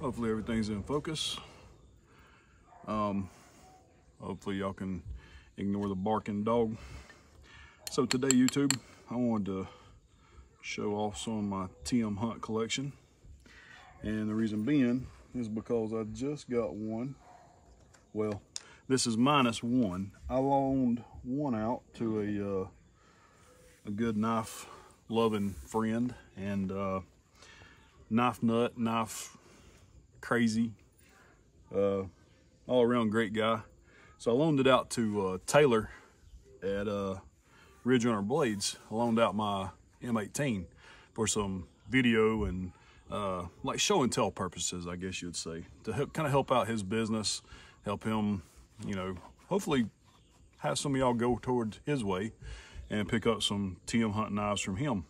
Hopefully everything's in focus. Um, hopefully y'all can ignore the barking dog. So today, YouTube, I wanted to show off some of my TM Hunt collection. And the reason being is because I just got one. Well, this is minus one. I loaned one out to a, uh, a good knife loving friend and uh, knife nut, knife crazy, uh, all around great guy. So I loaned it out to uh, Taylor at uh, Ridge Runner Blades. I loaned out my M18 for some video and uh, like show and tell purposes, I guess you'd say, to help, kind of help out his business, help him, you know, hopefully have some of y'all go towards his way and pick up some TM hunting knives from him.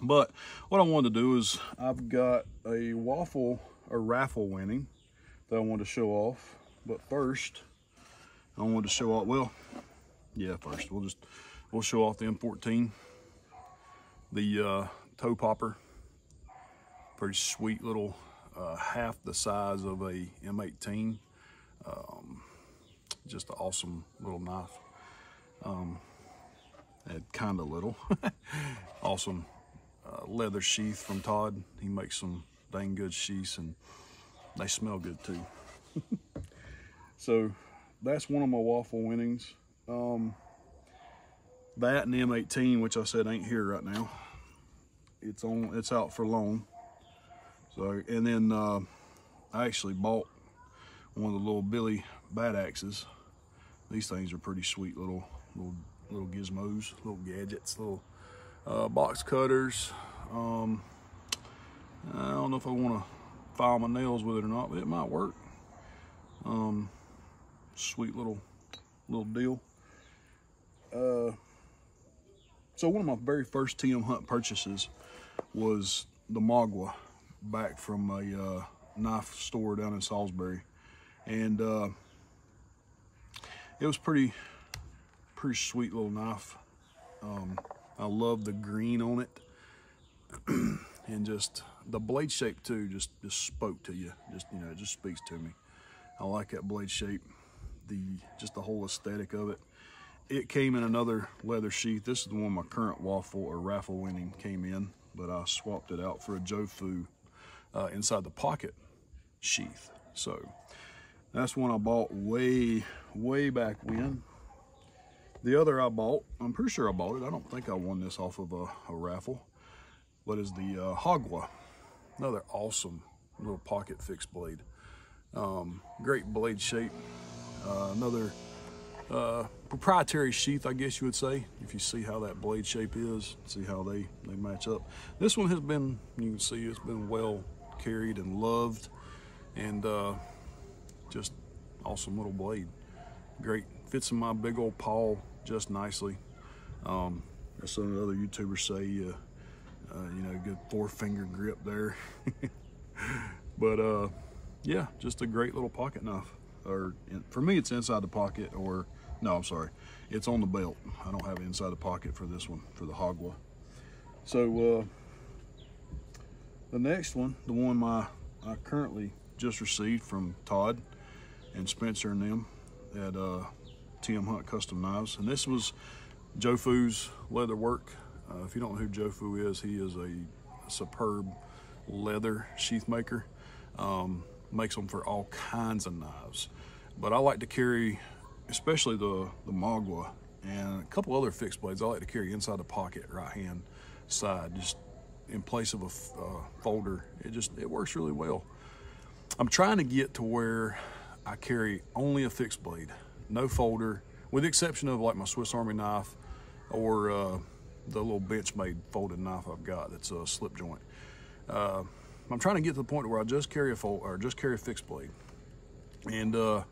But what I wanted to do is I've got a waffle, a raffle winning that I wanted to show off. But first, I wanted to show off, well, yeah, first we'll just, we'll show off the M14, the uh, toe popper, pretty sweet little, uh, half the size of a M18. Um, just an awesome little knife. Um, kind of little. awesome uh, leather sheath from Todd. He makes some dang good sheaths and they smell good too. so that's one of my waffle winnings. Um, that and the M18, which I said ain't here right now. It's on. It's out for loan. So and then uh, I actually bought one of the little Billy Bad Axes. These things are pretty sweet little little little gizmos, little gadgets, little uh, box cutters. Um, I don't know if I want to file my nails with it or not, but it might work. Um, sweet little little deal. Uh, so one of my very first TM Hunt purchases was the Magua back from a uh, knife store down in Salisbury. And uh, it was pretty, pretty sweet little knife. Um, I love the green on it. and just the blade shape too, just, just spoke to you. Just, you know, it just speaks to me. I like that blade shape, the, just the whole aesthetic of it. It came in another leather sheath. This is the one my current waffle or raffle winning came in, but I swapped it out for a Jofu uh, inside the pocket sheath. So that's one I bought way, way back when. The other I bought, I'm pretty sure I bought it. I don't think I won this off of a, a raffle. What is the uh, Hagwa? Another awesome little pocket fixed blade. Um, great blade shape. Uh, another uh, proprietary sheath, I guess you would say, if you see how that blade shape is, see how they, they match up. This one has been, you can see it's been well carried and loved and uh, just awesome little blade. Great, fits in my big old paw just nicely. Um, of the other YouTubers say, uh, uh, you know, good four finger grip there. but uh, yeah, just a great little pocket knife. Or in, for me, it's inside the pocket or, no, I'm sorry. It's on the belt. I don't have it inside the pocket for this one, for the Hagwa. So uh, the next one, the one my I currently just received from Todd and Spencer and them at uh, TM Hunt Custom Knives. And this was Joe Jofu's leather work. Uh, if you don't know who Joe Jofu is, he is a, a superb leather sheath maker. Um, makes them for all kinds of knives. But I like to carry, especially the, the Magua and a couple other fixed blades, I like to carry inside the pocket, right hand side, just in place of a uh, folder. It just, it works really well. I'm trying to get to where I carry only a fixed blade, no folder, with the exception of like my Swiss Army knife or uh, the little Benchmade folded knife I've got that's a slip joint. Uh, I'm trying to get to the point where I just carry a fold or just carry a fixed blade. And uh,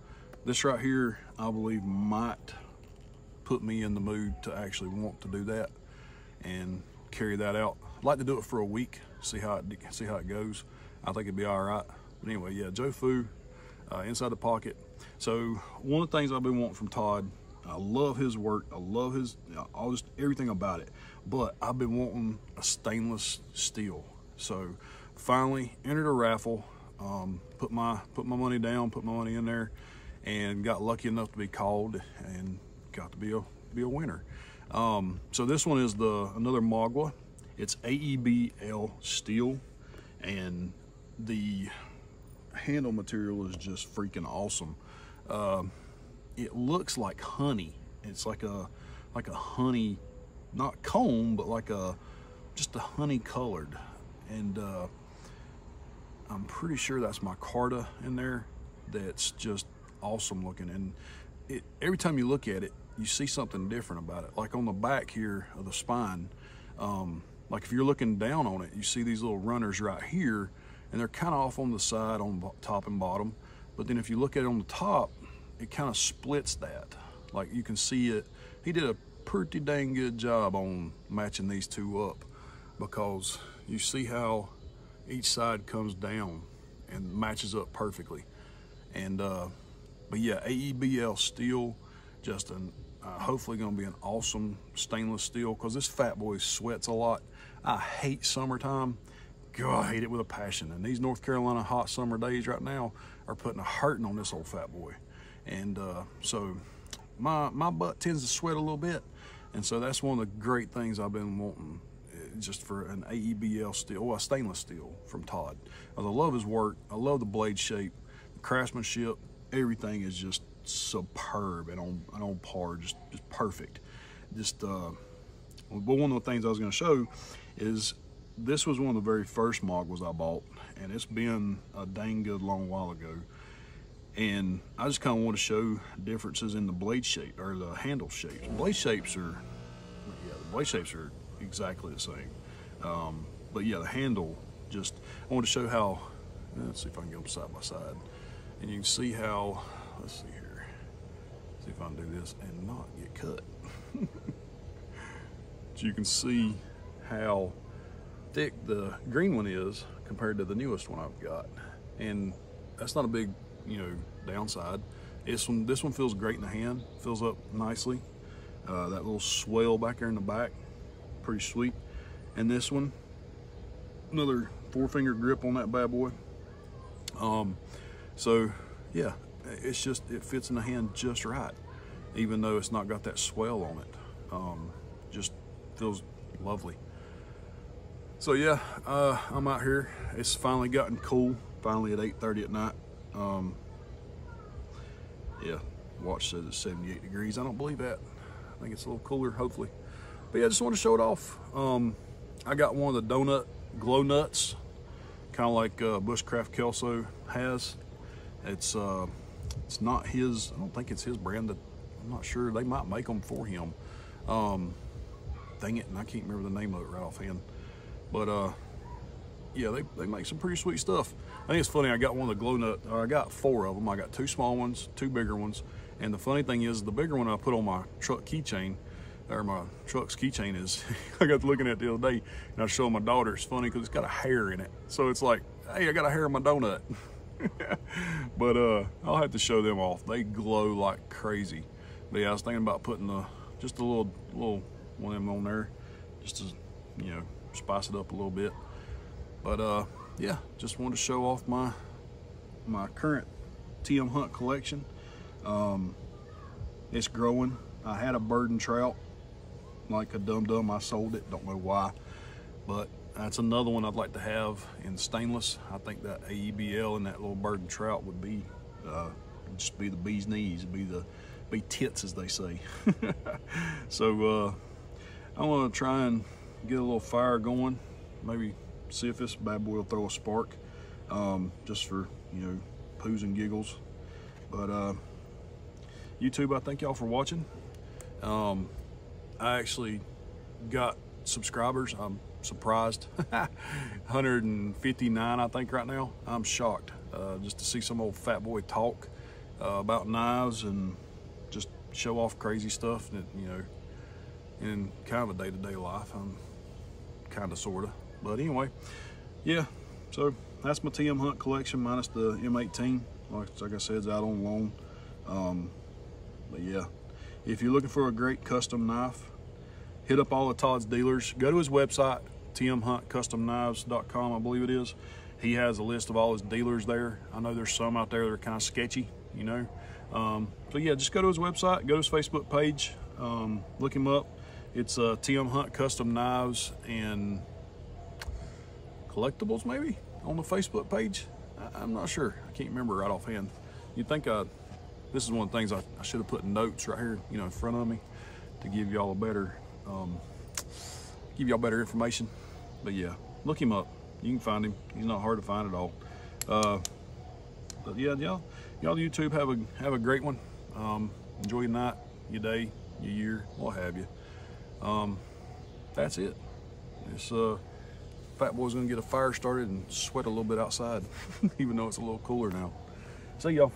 this right here, I believe might put me in the mood to actually want to do that and carry that out. I'd like to do it for a week, see how it see how it goes. I think it'd be all right. But anyway, yeah, Jofu, uh, inside the pocket. So one of the things I've been wanting from Todd, I love his work. I love his, know, all just everything about it. But I've been wanting a stainless steel. So finally entered a raffle. Um, put my put my money down, put my money in there, and got lucky enough to be called and got to be a be a winner. Um, so this one is the another Magua. It's AEBL steel, and the handle material is just freaking awesome. Uh, it looks like honey. It's like a like a honey, not comb, but like a just a honey colored. And uh, I'm pretty sure that's micarta in there. That's just awesome looking. And it, every time you look at it, you see something different about it. Like on the back here of the spine, um, like if you're looking down on it, you see these little runners right here, and they're kind of off on the side, on top and bottom. But then if you look at it on the top, it kind of splits that. Like you can see it. He did a pretty dang good job on matching these two up because you see how each side comes down and matches up perfectly. And uh, but yeah, AEBL steel, just an uh, hopefully to be an awesome stainless steel because this fat boy sweats a lot. I hate summertime. God, I hate it with a passion. And these North Carolina hot summer days right now are putting a hurting on this old fat boy. And uh, so my, my butt tends to sweat a little bit. And so that's one of the great things I've been wanting uh, just for an AEBL steel, well, a stainless steel from Todd. I love his work. I love the blade shape, the craftsmanship, everything is just superb and on, and on par, just, just perfect. Just, uh, but one of the things I was going to show is this was one of the very first Maguas I bought, and it's been a dang good long while ago. And I just kind of want to show differences in the blade shape or the handle shapes. Blade shapes are, yeah, the blade shapes are exactly the same. Um, but yeah, the handle just, I want to show how, let's see if I can get them side by side. And you can see how, let's see here. See if I can do this and not get cut. so you can see how thick the green one is compared to the newest one I've got. And that's not a big, you know, downside. This one, this one feels great in the hand, fills up nicely. Uh, that little swell back there in the back, pretty sweet. And this one, another four finger grip on that bad boy. Um, so yeah, it's just, it fits in the hand just right, even though it's not got that swell on it. Um, just feels lovely. So yeah, uh, I'm out here. It's finally gotten cool, finally at 8.30 at night. Um, yeah, watch says it's 78 degrees. I don't believe that. I think it's a little cooler, hopefully. But yeah, I just want to show it off. Um, I got one of the donut glow nuts, kind of like uh, Bushcraft Kelso has. It's uh, it's not his, I don't think it's his brand. That I'm not sure. They might make them for him. Um, dang it, and I can't remember the name of it right offhand. But uh, yeah, they, they make some pretty sweet stuff. I think it's funny, I got one of the glow nut, I got four of them. I got two small ones, two bigger ones. And the funny thing is, the bigger one I put on my truck keychain, or my truck's keychain is, I got looking at the other day, and I showed my daughter, it's funny because it's got a hair in it. So it's like, hey, I got a hair in my donut. but uh, I'll have to show them off. They glow like crazy. But yeah, I was thinking about putting the just a little little one of them on there, just to you know spice it up a little bit. But uh, yeah, just wanted to show off my my current TM Hunt collection. Um, it's growing. I had a burden trout, like a dum dum. I sold it. Don't know why, but that's another one I'd like to have in stainless. I think that AEBL and that little burden trout would be uh, just be the bee's knees, be the be tits as they say. so uh, I want to try and get a little fire going. Maybe see if this bad boy will throw a spark, um, just for you know poos and giggles. But uh, YouTube, I thank y'all for watching. Um, I actually got subscribers. I'm surprised. 159, I think, right now. I'm shocked uh, just to see some old fat boy talk uh, about knives and just show off crazy stuff that, you know, in kind of a day-to-day -day life. I'm kind of, sort of. But anyway, yeah, so that's my TM Hunt collection minus the M18. Like, like I said, it's out on loan. Um, but yeah, if you're looking for a great custom knife, hit up all of Todd's dealers. Go to his website, tmhuntcustomknives.com, I believe it is. He has a list of all his dealers there. I know there's some out there that are kind of sketchy, you know. Um, so yeah, just go to his website, go to his Facebook page, um, look him up. It's uh, TM Hunt Custom Knives and Collectibles, maybe on the Facebook page. I, am not sure. I can't remember right offhand. You'd think I, this is one of the things I, I should have put notes right here, you know, in front of me to give y'all a better, um, give y'all better information. But yeah, look him up. You can find him. He's not hard to find at all. Uh, but yeah, y'all, y'all YouTube have a have a great one. Um, enjoy your night, your day, your year, what have you. Um, that's it. It's uh, Fat Boy's gonna get a fire started and sweat a little bit outside, even though it's a little cooler now. See y'all.